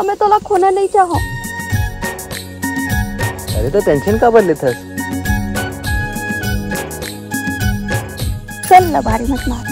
અમે તोला खोना नहीं चाहो. अरे तो टेंशन का बर लेथस चल ना भारी मत मार.